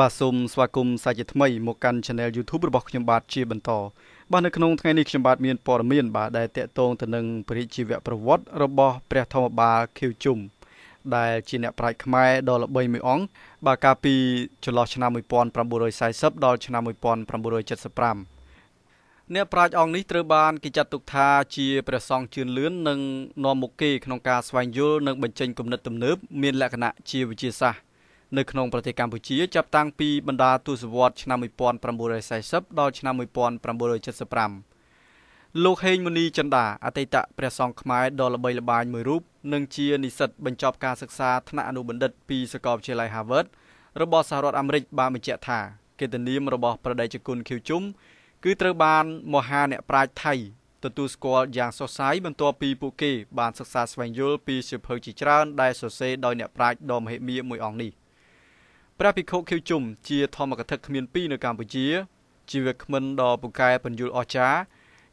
បាទសូមស្វាគមន៍សាជាថ្មីមកកាន់ Channel YouTube របស់ខ្ញុំបាទជាបន្តបាទនៅក្នុងថ្ងៃនេះខ្ញុំបាទមានព័ត៌មានបាទដែលតកតងទៅនឹងពរិជីវប្រវត្តិរបស់ព្រះធម្មបាលខៀវជុំដែលជាអ្នកប្រាជ្ញខ្មែរដ៏ល្បីមួយអង្គបាទកាលពីចន្លោះឆ្នាំ1940ដល់ឆ្នាំ1975អ្នកប្រាជ្ញអង្គនេះត្រូវបានគេចាត់ទុកថាជាព្រះសង្ឃជឿនលឿននិងនាំមុខគេក្នុងការស្វែងយល់និងបញ្ចេញគំនិតទំនើបមានលក្ខណៈជាវិទ្យាសាស្ត្រ នៅក្នុងប្រទេសកម្ពុជាចាប់តាំងពីបណ្ដាទសវត្សរ៍ឆ្នាំ1940ដល់ឆ្នាំ1975លោកហេងមុនីចិន្តាអតីតព្រះសង្ឃខ្មែរដ៏ល្បីល្បាញមួយរូបនិងជានិស្សិតបញ្ចប់ការសិក្សាថ្នាក់អនុបណ្ឌិតពីសាកលវិទ្យាល័យ Harvard របស់សហរដ្ឋអាមេរិកបានបញ្ជាក់ថាកិត្តិនាមរបស់ប្រដេជគុណខៀវជុំគឺត្រូវបានមហាអ្នកប្រាជ្ញថៃទទួលស្គាល់យ៉ាងសុសសាយបន្ទាប់ពីពួកគេបានសិក្សាស្វែងយល់ពីសៀវភៅជាច្រើនដែលសរសេរដោយអ្នកប្រាជ្ញដ៏មហិមាមួយអង្គនេះ ព្រះភិក្ខុខៀវជុំជាធម្មកថាគ្មានពីរនៅកម្ពុជាជាវាគ្មិនដ៏ពូកែបញ្ញុលអស្ចារ្យ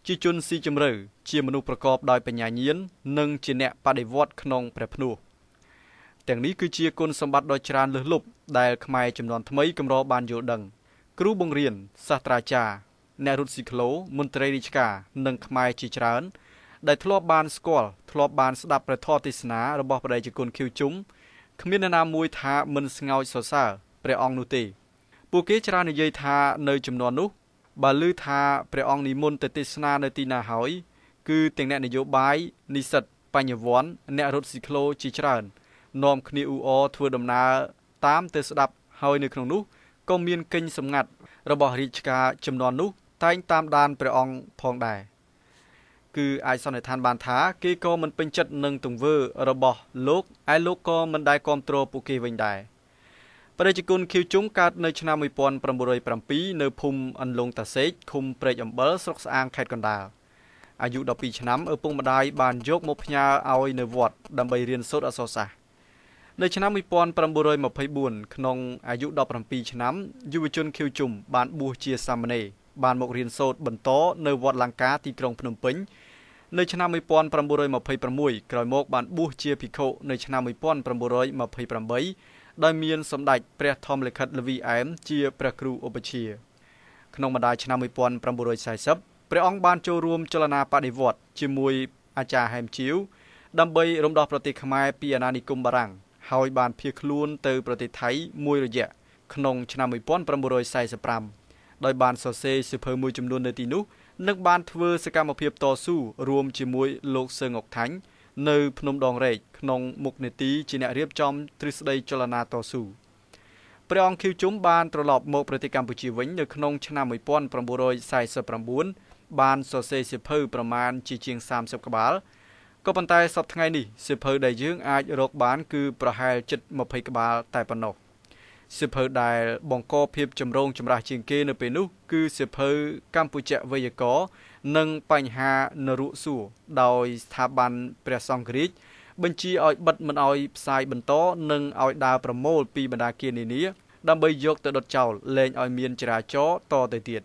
ជាជនស៊ីជម្រៅជាមនុស្សប្រកបដោយបញ្ញាញាណនិងជាអ្នកបដិវត្តក្នុងព្រះភ្នោះទាំងនេះគឺជាគុណសម្បត្តិដ៏ច្រើនលើសលប់ដែលខ្មែរចំនួនថ្មីកម្របានយល់ដឹង គ្រូបង្រៀនសាស្ត្រាចារ្យអ្នករត់ស៊ីក្លូមន្ត្រីរាជការនិងខ្មែរជាច្រើនដែលធ្លាប់បានស្គាល់ធ្លាប់បានស្ដាប់ព្រះធម៌ទេសនារបស់បដិជគុណខៀវជុំ គ្មាននរណាមួយថាមិនស្ងោចសរសើរព្រះអង្គនោះទេពួកគេច្រើននិយាយថានៅចំនួននោះបើឮថាព្រះអង្គនិមន្តទៅទេសនានៅទីណាហើយគឺទាំងអ្នកនយោបាយនិស្សិតបញ្ញវន្តអ្នករត់ស៊ីក្លូជាច្រើននាំគ្នាអ៊ូអរធ្វើដំណើរតាមទៅស្ដាប់ហើយនៅក្នុងនោះក៏មានកិញ្ចសម្ងាត់របស់រាជការចំនួននោះតែងតាមដានព្រះអង្គផងដែរ គឺអាចសន្និដ្ឋានបានថាគេក៏មិនពេញចិត្តនឹងទង្វើរបស់លោកឯលោកក៏មិនដែលគ្រប់គ្រងពួកគេវិញដែរប្រជាជនខៀវជុងកើតនៅឆ្នាំ1907នៅភូមិអន្លង់តាសេកឃុំព្រែកអំបិលស្រុកស្អាងខេត្តកណ្ដាលអាយុ12ឆ្នាំឪពុកម្ដាយបានយកមកផ្ញើឲ្យនៅវត្តដើម្បីរៀនសូត្រអក្សរសាស្ត្រនៅឆ្នាំ1924ក្នុងអាយុ17ឆ្នាំយុវជនខៀវជុំបានបួសជាសាមណេរបានមករៀនសូត្របន្តនៅវត្តលង្កាទីក្រុងភ្នំពេញ នៅឆ្នាំ1926ក្រោយមកបានបួសជាភិក្ខុនៅឆ្នាំ1928ដោយមានសម្ដេចព្រះធម្មលិខិតលវីអែមជាព្រះគ្រូឧបជាក្នុងម្ដាយឆ្នាំ1940ព្រះអង្គបានចូលរួមចលនាបដិវត្តជាមួយអាចារ្យហែមជាវដើម្បីរំដោះប្រទេសខ្មែរពីអាណានិគមបារាំងហើយបានភៀសខ្លួនទៅប្រទេសថៃមួយរយៈក្នុងឆ្នាំ1945ដោយបានសរសេរសៀវភៅមួយចំនួននៅទីនោះ និងបានធ្វើសកម្មភាពតស៊ូរួមជាមួយលោកសឺងអុកថាញ់នៅភ្នំដងរែកក្នុងមុខនេតិជាអ្នករៀបចំទ្រឹស្ដីចលនាតស៊ូព្រះអង្គខៀវជុំបានត្រឡប់មកប្រទេសកម្ពុជាវិញនៅក្នុងឆ្នាំ1949បានសរសេរសៀវភៅប្រមាណជាជាង30ក្បាលក៏ប៉ុន្តែសប្តាហ៍ថ្ងៃនេះសៀវភៅដែលយើងអាចរកបានគឺប្រហែលជិត20ក្បាលតែប៉ុណ្ណោះ សិភៅដែលបង្កភាពចម្រូងចម្រាសជាងគេនៅពេលនោះ គឺសិភៅកម្ពុជាវេយ្យាករណ៍និងបញ្ហានរុសួរដោយស្ថាប័នព្រះសង្ឃរាជបញ្ជាឲ្យបិទមិនឲ្យផ្សាយបន្តនិងឲ្យដើរប្រមូលពីបណ្ដាគារនានាដើម្បីយកទៅដុតចោលលែងឲ្យមានចរាចរណ៍តទៅទៀត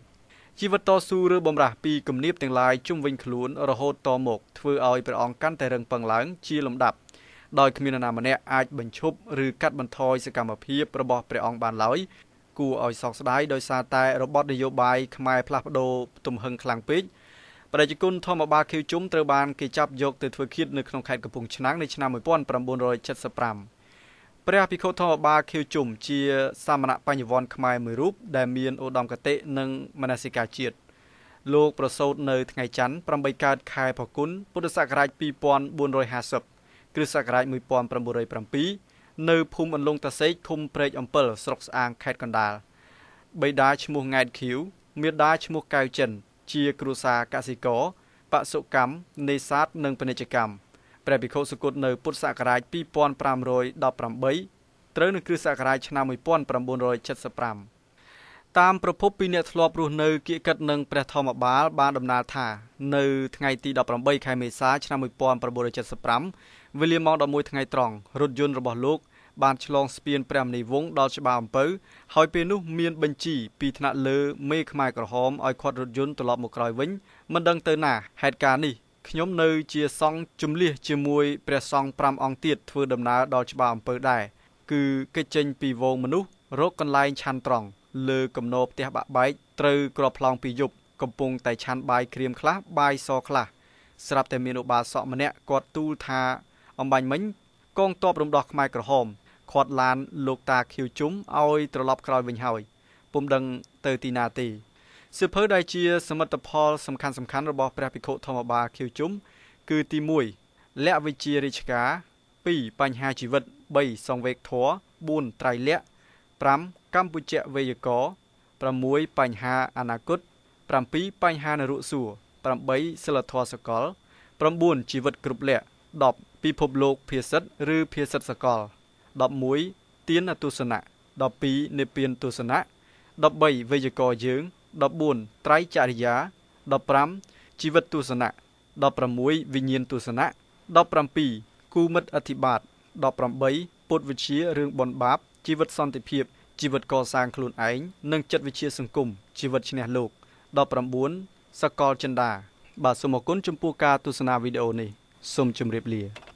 ជីវិតតស៊ូឬបំរាស់ពីគំនាបទាំងឡាយជុំវិញខ្លួនរហូតតមកធ្វើឲ្យព្រះអង្គកាន់តែរឹងប៉ឹងឡើងជាលំដាប់ ដោយគ្មាននរណាម្នាក់អាចបញ្ឈប់ឬកាត់បន្ថយសកម្មភាពរបស់ព្រះអង្គបានឡើយគួរឲ្យសោកស្ដាយដោយសារតែរបបនយោបាយខ្មែរផ្លាស់ប្ដូរទំហឹងខ្លាំងពេកប្រជាជនធម្មបាលខៀវជុំត្រូវបានគេចាប់យកទៅធ្វើឃាតនៅក្នុងខេត្តកំពង់ឆ្នាំងនៅឆ្នាំ1975ព្រះភិក្ខុធម្មបាលខៀវជុំជាសាមណបញ្ញវន្តខ្មែរមួយរូបដែលមានឧត្តមគតិនិងមនសិការជាតិលោកប្រសូតនៅថ្ងៃច័ន្ទ8កើតខែផល្គុនពុទ្ធសករាជ2450 គ្រិស្តសករាជ1907នៅភូមិអន្លង់តាសេកឃុំព្រែកអំពិលស្រុកស្អាងខេត្តកណ្ដាលបិតាឈ្មោះង៉ែតខៀវមាតាឈ្មោះកៅចិន ជាគ្រួសារកសិករបសុកម្មនេសាទនិងពាណិជ្ជកម្មព្រះភិក្ខុសុគតនៅពុទ្ធសករាជ2518ត្រូវនឹងគ្រិស្តសករាជឆ្នាំ1975 តាមប្រភពពីអ្នកធ្លាប់រស់នៅគៀកកិតនឹងព្រះធម្មបាលបានដំណើរថានៅថ្ងៃទី18ខែមេសាឆ្នាំ1975វេលាម៉ោង11ថ្ងៃត្រង់រថយន្តរបស់លោកបានឆ្លងស្ពានព្រះមនីវងដល់ច្បារអំពៅហើយពេលនោះមានបញ្ជីពីថ្នាក់លើមេខ្មែរក្រហមឲ្យខាត់រថយន្តត្រឡប់មកក្រោយវិញមិនដឹងទៅណាហេតុការណ៍នេះខ្ញុំនៅជាសង្ឃជំលះជាមួយព្រះសង្ឃ5អង្គទៀតធ្វើដំណើរដល់ច្បារអំពៅដែរគឺកិច្ចចេញពីវងមនុស្សរកកន្លែងឆាន់ត្រង់ លើគំនរផ្ទះបាក់បែកត្រូវក្របផ្លោងពីយប់កំពុងតែឆាន់បាយក្រៀមខ្លះបាយសខ្លះស្រាប់តែមានឧបាសកម្នាក់គាត់ទូលថាអំបញ្ញមិញកងទ័ពរំដោះខ្មែរក្រហមខាត់ឡានលោកតាខៀវជុំឲ្យត្រឡប់ក្រោយវិញហើយពុំដឹងទៅទីណាទេសិភើដែលជាសមិទ្ធផលសំខាន់សំខាន់របស់ព្រះភិក្ខុធម្មបាលខៀវជុំគឺទី1លក្ខវិជ្ជារាជការ2បញ្ហាជីវិត3សង្វេគធរ4ត្រៃលក្ខ 5កម្ពុជាវេយ្យាករណ៍6បញ្ហាអនាគត7បញ្ហានរុសួរ8សិលធម៌សកល9ជីវិតគ្រប់លក្ខ10ពិភពលោកភាសិតឬភាសិតសកល11ទានទស្សនៈ12និព្វានទស្សនៈ13វេយ្យាករណ៍យើង14ត្រៃចរិយា15ជីវិតទស្សនៈ16វិញ្ញាណទស្សនៈ17គូមិត្តអធិបាទ18ពុទ្ធវិជ្ជារឿងបនបាប ជីវិតសន្តិភាពជីវិតកសាងខ្លួនឯងនិងចិត្តវិជ្ជាសង្គមជីវិតឈ្នះលោក19សកលចិន្តាបាទសូមអរគុណចំពោះការទស្សនាវីដេអូនេះសូមជម្រាបលា